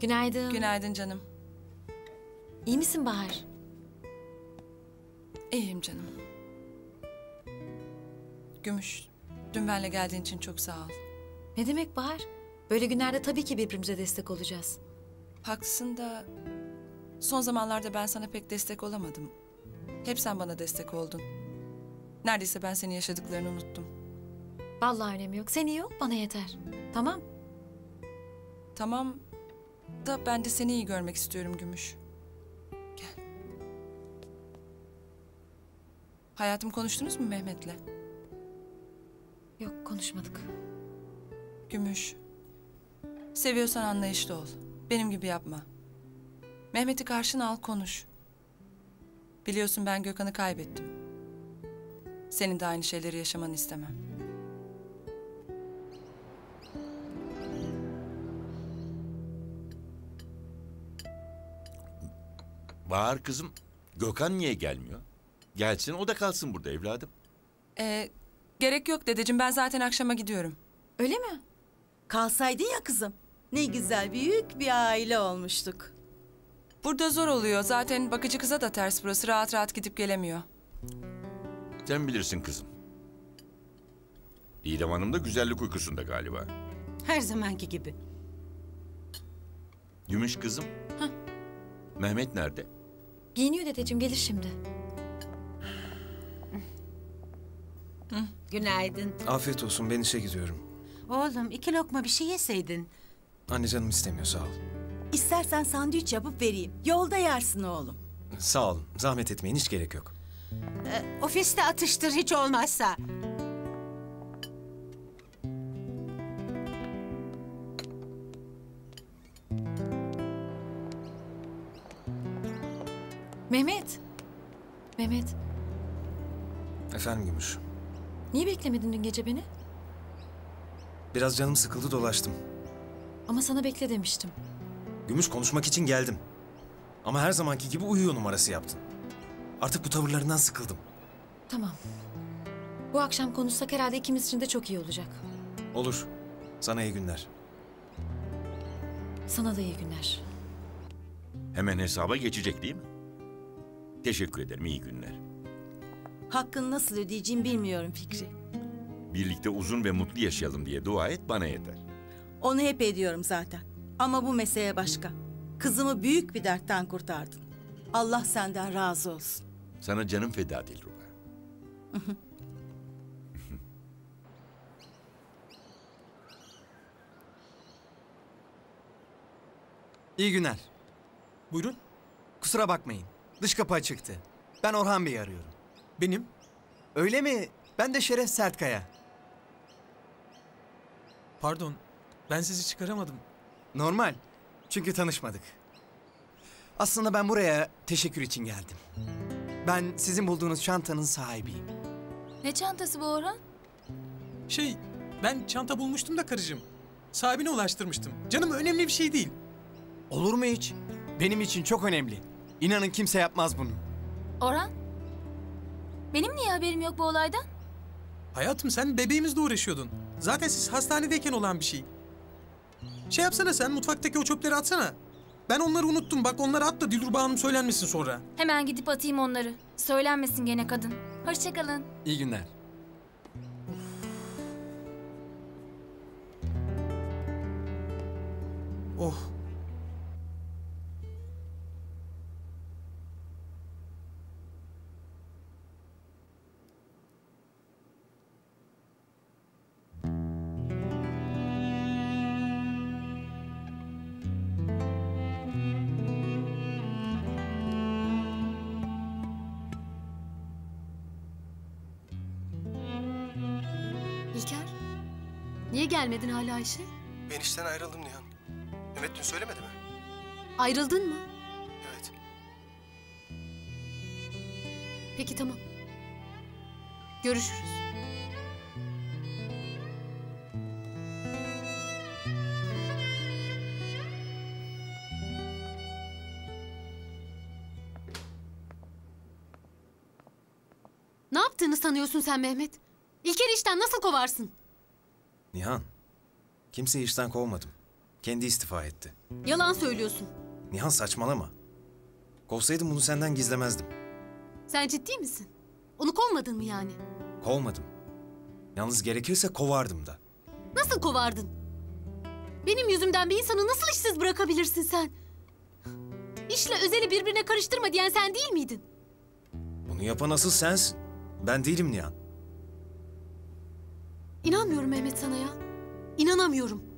Günaydın. Günaydın canım. İyi misin Bahar? İyiyim canım. Gümüş, dün benle geldiğin için çok sağ ol. Ne demek Bahar? Böyle günlerde tabii ki birbirimize destek olacağız. Haklısın da son zamanlarda ben sana pek destek olamadım. Hep sen bana destek oldun. Neredeyse ben senin yaşadıklarını unuttum. Vallahi önemi yok. Sen iyi ol, bana yeter. Tamam. Tamam da ben de seni iyi görmek istiyorum Gümüş. Gel. Hayatım konuştunuz mu Mehmet'le? Yok konuşmadık. Gümüş. Seviyorsan anlayışlı ol. Benim gibi yapma. Mehmet'i karşına al konuş. Biliyorsun ben Gökhan'ı kaybettim. Senin de aynı şeyleri yaşamanı istemem. Bahar kızım, Gökhan niye gelmiyor? Gelsin o da kalsın burada evladım. Ee, gerek yok dedeciğim ben zaten akşama gidiyorum. Öyle mi? Kalsaydın ya kızım. Ne güzel büyük bir aile olmuştuk. Burada zor oluyor. Zaten bakıcı kıza da ters burası. Rahat rahat gidip gelemiyor. Sen bilirsin kızım. Didem Hanım da güzellik uykusunda galiba. Her zamanki gibi. Gümüş kızım. Mehmet nerede? Giyiniyor dedeciğim gelir şimdi. Günaydın. Afiyet olsun ben işe gidiyorum. Oğlum iki lokma bir şey yeseydin. Anne canım istemiyor sağ ol. İstersen sandviç yapıp vereyim. Yolda yersin oğlum. Sağ olun zahmet etmeyin hiç gerek yok. Ofiste atıştır hiç olmazsa. Mehmet. Mehmet, Efendim Gümüş. niye beklemedin dün gece beni? Biraz canım sıkıldı dolaştım. Ama sana bekle demiştim. Gümüş konuşmak için geldim. Ama her zamanki gibi uyuyor numarası yaptın. Artık bu tavırlarından sıkıldım. Tamam. Bu akşam konuşsak herhalde ikimiz için de çok iyi olacak. Olur. Sana iyi günler. Sana da iyi günler. Hemen hesaba geçecek değil mi? Teşekkür ederim, iyi günler. Hakkını nasıl ödeyeceğim bilmiyorum Fikri. Birlikte uzun ve mutlu yaşayalım diye dua et bana yeter. Onu hep ediyorum zaten. Ama bu mesele başka. Kızımı büyük bir dertten kurtardın. Allah senden razı olsun. Sana canım feda Dilruba. İyi günler. Buyurun. Kusura bakmayın. Dış kapı açıktı. Ben Orhan Bey'i arıyorum. Benim. Öyle mi? Ben de Şeref Sertkaya. Pardon. Ben sizi çıkaramadım. Normal. Çünkü tanışmadık. Aslında ben buraya teşekkür için geldim. Ben sizin bulduğunuz çantanın sahibiyim. Ne çantası bu Orhan? Şey, ben çanta bulmuştum da karıcığım. Sahibine ulaştırmıştım. Canım önemli bir şey değil. Olur mu hiç? Benim için çok önemli. İnanın kimse yapmaz bunu. Orhan? Benim niye haberim yok bu olaydan? Hayatım sen bebeğimizle uğraşıyordun. Zaten siz hastanedeyken olan bir şey. Şey yapsana sen mutfaktaki o çöpleri atsana. Ben onları unuttum. Bak onları at da Dilruba Hanım söylenmesin sonra. Hemen gidip atayım onları. Söylenmesin gene kadın. Hoşçakalın. İyi günler. Oh. Niye gelmedin hala Ayşe? Ben işten ayrıldım Nihan. Mehmet dün söylemedi mi? Ayrıldın mı? Evet. Peki tamam. Görüşürüz. Ne yaptığını sanıyorsun sen Mehmet? İlker işten nasıl kovarsın? Nihan. Kimseyi işten kovmadım. Kendi istifa etti. Yalan söylüyorsun. Nihan saçmalama. Kovsaydım bunu senden gizlemezdim. Sen ciddi misin? Onu kovmadın mı yani? Kovmadım. Yalnız gerekirse kovardım da. Nasıl kovardın? Benim yüzümden bir insanı nasıl işsiz bırakabilirsin sen? İşle özeli birbirine karıştırma diyen sen değil miydin? Bunu yapan asıl sensin. Ben değilim Nihan. İnanmıyorum Mehmet sana ya. İnanamıyorum.